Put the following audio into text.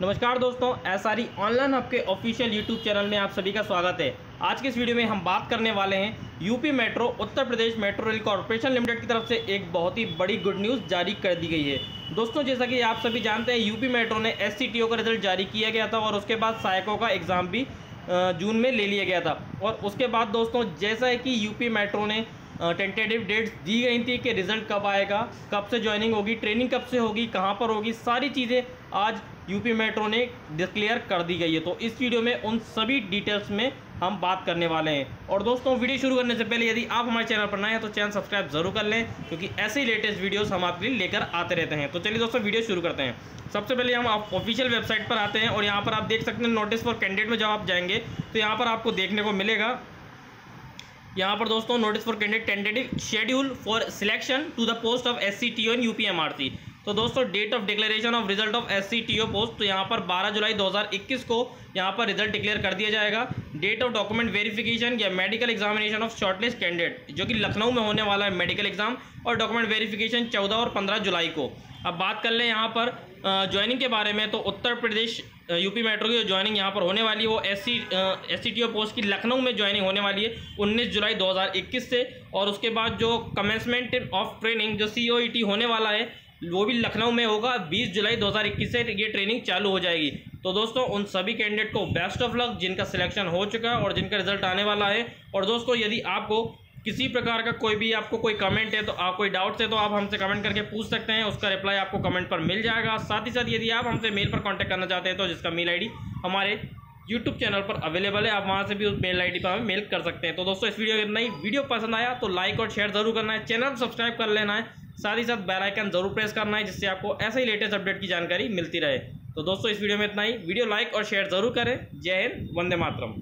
नमस्कार दोस्तों S R online आपके ऑफिशियल यूट्यूब चैनल में आप सभी का स्वागत है। आज के इस वीडियो में हम बात करने वाले हैं UP metro, Uttar Pradesh metro rail corporation limited की तरफ़ से एक बहुत ही बड़ी गुड न्यूज़ जारी कर दी गई है। दोस्तों, जैसा कि आप सभी जानते हैं, यूपी मेट्रो ने एस का रिज़ल्ट जारी किया गया था और उसके बाद सहायकों का एग्ज़ाम भी जून में ले लिया गया था। और उसके बाद दोस्तों, जैसा है कि यूपी मेट्रो ने टेंटेटिव डेट्स दी गई थी कि रिज़ल्ट कब आएगा, कब से ज्वाइनिंग होगी ट्रेनिंग कब से होगी, कहाँ पर होगी, सारी चीज़ें आज यूपी मेट्रो ने डिक्लेयर कर दी गई है। तो इस वीडियो में उन सभी डिटेल्स में हम बात करने वाले हैं। और दोस्तों, वीडियो शुरू करने से पहले यदि आप हमारे चैनल पर नए हैं तो चैनल सब्सक्राइब ज़रूर कर लें, क्योंकि ऐसे ही लेटेस्ट वीडियोस हम आपके लिए लेकर आते रहते हैं। तो चलिए दोस्तों, वीडियो शुरू करते हैं। सबसे पहले हम आप ऑफिशियल वेबसाइट पर आते हैं और यहाँ पर आप देख सकते हैं नोटिस फॉर कैंडिडेट में जब आप जाएँगे तो यहाँ पर आपको देखने को मिलेगा। यहाँ पर दोस्तों notice for candidate tentative schedule for selection to the post of S C T O N UPMRC तो दोस्तों date of declaration of result of S C T O post तो यहाँ पर 12 जुलाई 2021 को यहाँ पर रिज़ल्ट डिक्लेयर कर दिया जाएगा। डेट ऑफ़ डॉक्यूमेंट वेरिफिकेशन या medical examination of shortlist candidate जो कि लखनऊ में होने वाला है मेडिकल एग्ज़ाम और डॉक्यूमेंट वेरिफिकेशन चौदह और पंद्रह जुलाई को। अब बात कर लें यहाँ पर ज्वाइनिंग के बारे में तो उत्तर प्रदेश यूपी मेट्रो की जो ज्वाइनिंग यहाँ पर होने वाली है, वो S C S C T O post की लखनऊ में ज्वाइनिंग होने वाली है 19 जुलाई 2021 से। और उसके बाद जो कमेंसमेंट ऑफ़ ट्रेनिंग जो सी ओ ई टी होने वाला है वो भी लखनऊ में होगा। 20 जुलाई 2021 से ये ट्रेनिंग चालू हो जाएगी। तो दोस्तों, उन सभी कैंडिडेट को बेस्ट ऑफ़ लक जिनका सिलेक्शन हो चुका है और जिनका रिज़ल्ट आने वाला है। और दोस्तों, यदि आपको किसी प्रकार का कोई भी आपको कोई कमेंट है तो आप कोई डाउट्स है तो आप हमसे कमेंट करके पूछ सकते हैं। उसका रिप्लाई आपको कमेंट पर मिल जाएगा। साथ ही साथ, यदि आप हमसे मेल पर कॉन्टैक्ट करना चाहते हैं तो जिसका मेल आईडी हमारे यूट्यूब चैनल पर अवेलेबल है, आप वहाँ से भी उस मेल आईडी पर हमें मेल कर सकते हैं। तो दोस्तों, इस वीडियो इतना ही वीडियो पसंद आया तो लाइक और शेयर ज़रूर करना है। चैनल सब्सक्राइब कर लेना है। साथ ही साथ बेल आइकन ज़रूर प्रेस करना है जिससे आपको ऐसे ही लेटेस्ट अपडेट की जानकारी मिलती रहे। तो दोस्तों, इस वीडियो में इतना ही। वीडियो लाइक और शेयर ज़रूर करें। जय हिंद, वंदे मातरम।